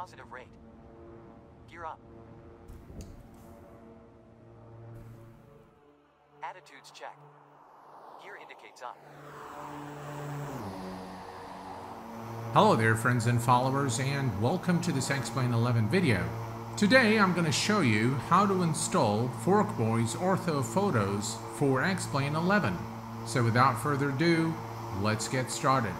positive rate. Gear up. Attitudes check. Gear indicates up. Hello there friends and followers and welcome to this X-Plane 11 video. Today I'm going to show you how to install Forkboy's Ortho Photos for X-Plane 11. So without further ado, let's get started.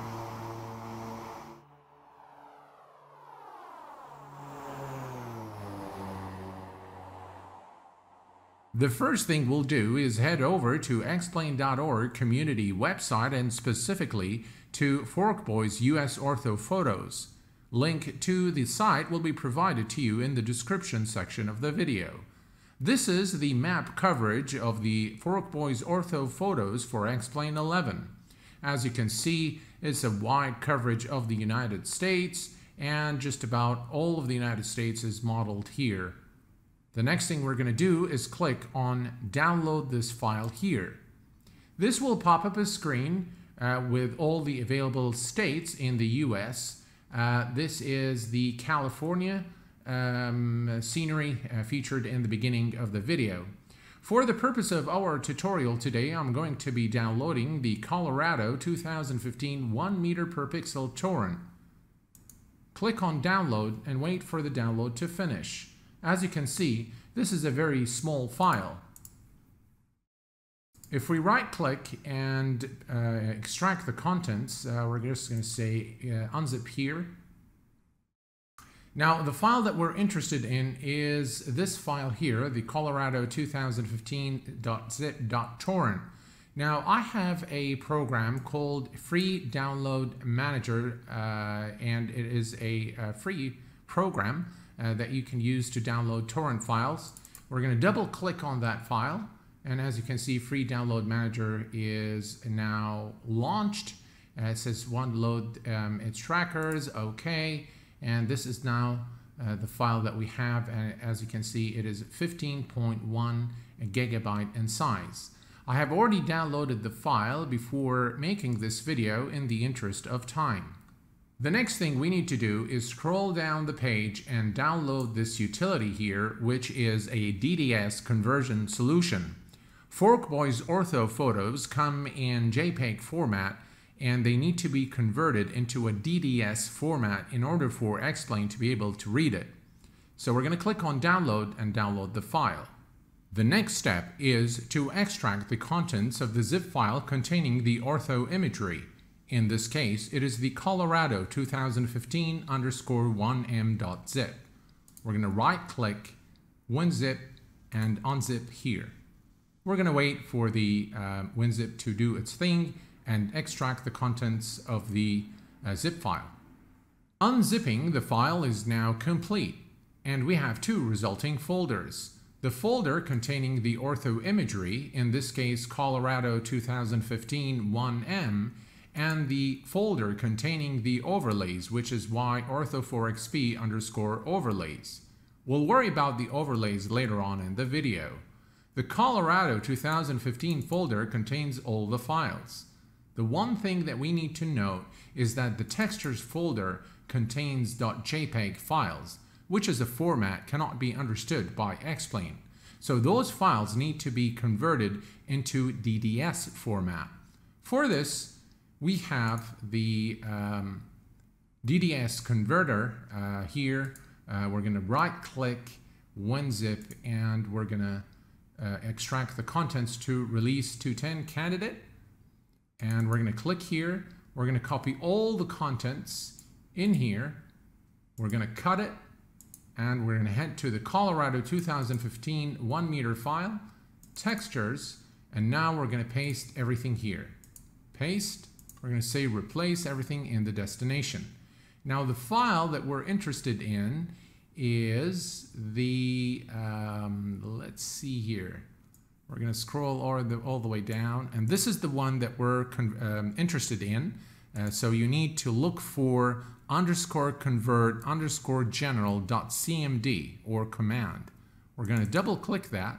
The first thing we'll do is head over to xplane.org community website and specifically to Forkboy's US Ortho Photos. Link to the site will be provided to you in the description section of the video. This is the map coverage of the Forkboy's Ortho Photos for X-Plane 11. As you can see, it's a wide coverage of the United States and just about all of the United States is modeled here. The next thing we're going to do is click on download this file here. This will pop up a screen uh, with all the available states in the US. Uh, this is the California um, scenery uh, featured in the beginning of the video. For the purpose of our tutorial today, I'm going to be downloading the Colorado 2015 1 meter per pixel torrent. Click on download and wait for the download to finish. As you can see, this is a very small file. If we right click and uh, extract the contents, uh, we're just going to say uh, unzip here. Now, the file that we're interested in is this file here, the Colorado 2015.zip.torrent. Now, I have a program called Free Download Manager, uh, and it is a, a free program uh, that you can use to download torrent files. We're going to double click on that file and as you can see free download manager is now launched. Uh, it says one load um, its trackers okay and this is now uh, the file that we have and as you can see it is 15.1 gigabyte in size. I have already downloaded the file before making this video in the interest of time the next thing we need to do is scroll down the page and download this utility here, which is a DDS conversion solution. Forkboy's ortho photos come in JPEG format and they need to be converted into a DDS format in order for X-Plane to be able to read it. So we're going to click on download and download the file. The next step is to extract the contents of the zip file containing the ortho imagery. In this case, it is the Colorado 2015 underscore 1m.zip. We're going to right click, WinZip, and unzip here. We're going to wait for the uh, WinZip to do its thing and extract the contents of the uh, zip file. Unzipping the file is now complete, and we have two resulting folders. The folder containing the ortho imagery, in this case Colorado 2015 1M, and the folder containing the overlays, which is why ortho4xp underscore overlays. We'll worry about the overlays later on in the video. The Colorado 2015 folder contains all the files. The one thing that we need to note is that the textures folder contains .jpeg files, which as a format cannot be understood by X-Plane. So those files need to be converted into DDS format. For this, we have the um, DDS converter uh, here. Uh, we're going to right click WinZip and we're going to uh, extract the contents to release 210 candidate. And we're going to click here. We're going to copy all the contents in here. We're going to cut it and we're going to head to the Colorado 2015 one meter file, textures, and now we're going to paste everything here. Paste, we're going to say replace everything in the destination. Now the file that we're interested in is the, um, let's see here. We're going to scroll all the, all the way down and this is the one that we're um, interested in. Uh, so you need to look for underscore convert underscore general dot cmd or command. We're going to double click that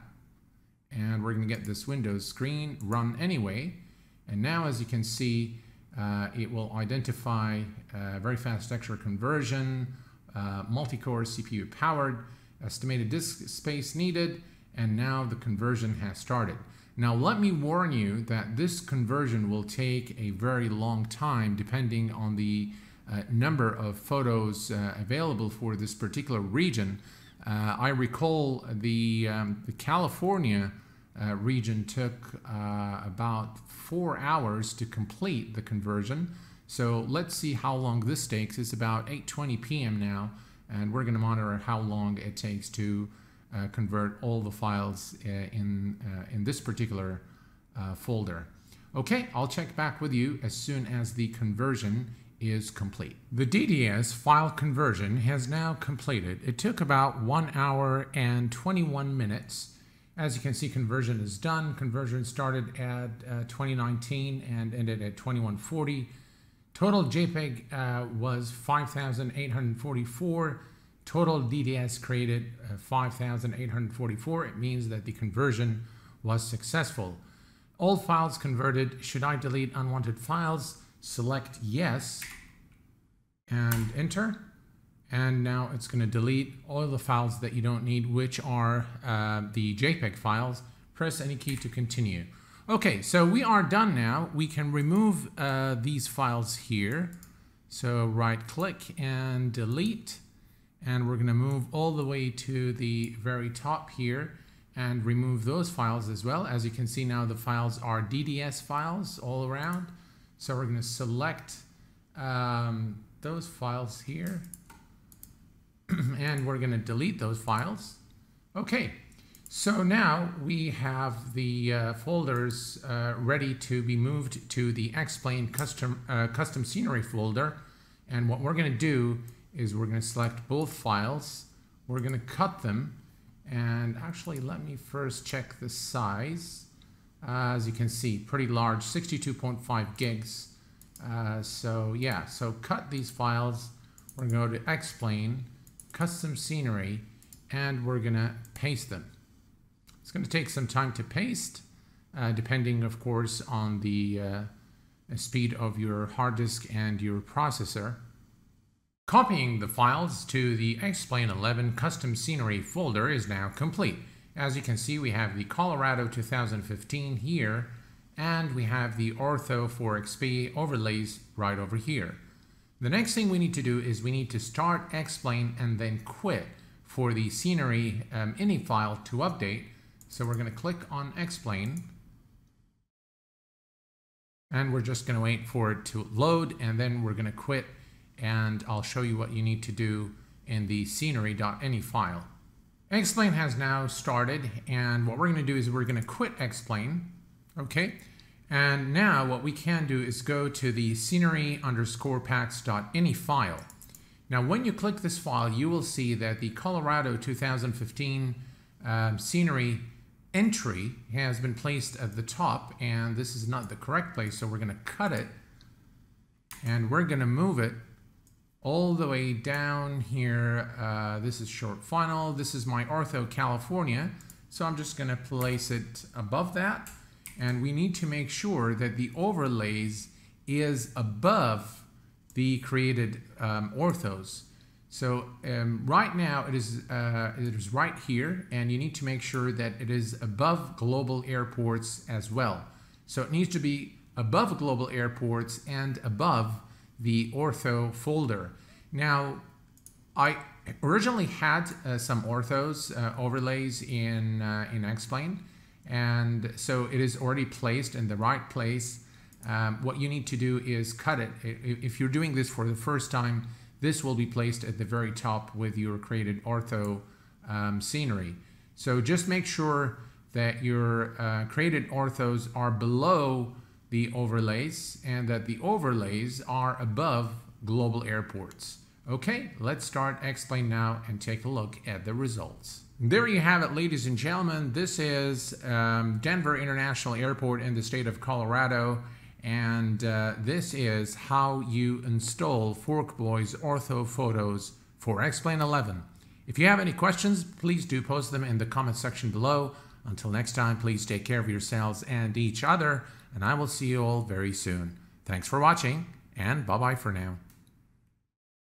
and we're going to get this Windows screen run anyway. And now as you can see, uh, it will identify uh, very fast texture conversion, uh, multi-core CPU powered, estimated disk space needed, and now the conversion has started. Now let me warn you that this conversion will take a very long time depending on the uh, number of photos uh, available for this particular region. Uh, I recall the, um, the California uh, region took uh, about four hours to complete the conversion. So let's see how long this takes. It's about 8.20 p.m. now, and we're going to monitor how long it takes to uh, convert all the files uh, in, uh, in this particular uh, folder. Okay, I'll check back with you as soon as the conversion is complete. The DDS file conversion has now completed. It took about 1 hour and 21 minutes. As you can see, conversion is done. Conversion started at uh, 2019 and ended at 2140. Total JPEG uh, was 5,844. Total DDS created uh, 5,844. It means that the conversion was successful. All files converted. Should I delete unwanted files? select yes and enter. And now it's going to delete all the files that you don't need, which are uh, the JPEG files. Press any key to continue. Okay, so we are done now. We can remove uh, these files here. So right click and delete. And we're going to move all the way to the very top here and remove those files as well. As you can see now, the files are DDS files all around. So we're going to select um, those files here and we're going to delete those files. Okay, so now we have the uh, folders uh, ready to be moved to the X-Plane custom, uh, custom scenery folder. And what we're going to do is we're going to select both files. We're going to cut them. And actually, let me first check the size. Uh, as you can see, pretty large, 62.5 gigs. Uh, so yeah, so cut these files. We're going to go to custom scenery, and we're to paste them. It's going to take some time to paste, uh, depending, of course, on the uh, speed of your hard disk and your processor. Copying the files to the X-Plane 11 custom scenery folder is now complete. As you can see, we have the Colorado 2015 here, and we have the Ortho 4XP overlays right over here. The next thing we need to do is we need to start X-Plane and then quit for the scenery um, file to update. So we're going to click on X-Plane and we're just going to wait for it to load and then we're going to quit and I'll show you what you need to do in the scenery.ini file. X-Plane has now started and what we're going to do is we're going to quit X-Plane. Okay. And now what we can do is go to the scenery underscore packs.ini file. Now, when you click this file, you will see that the Colorado 2015 um, scenery entry has been placed at the top, and this is not the correct place, so we're going to cut it, and we're going to move it all the way down here. Uh, this is short final. This is my Ortho California. So I'm just going to place it above that. And we need to make sure that the overlays is above the created um, orthos. So um, right now it is, uh, it is right here and you need to make sure that it is above global airports as well. So it needs to be above global airports and above the ortho folder. Now, I originally had uh, some orthos uh, overlays in, uh, in X-Plane, and so it is already placed in the right place. Um, what you need to do is cut it. If you're doing this for the first time, this will be placed at the very top with your created ortho um, scenery. So just make sure that your uh, created orthos are below the overlays and that the overlays are above global airports. Okay, let's start X-Plane now and take a look at the results. There you have it, ladies and gentlemen. This is um, Denver International Airport in the state of Colorado. And uh, this is how you install Forkboy's ortho photos for X-Plane 11. If you have any questions, please do post them in the comment section below. Until next time, please take care of yourselves and each other and I will see you all very soon. Thanks for watching, and bye bye for now.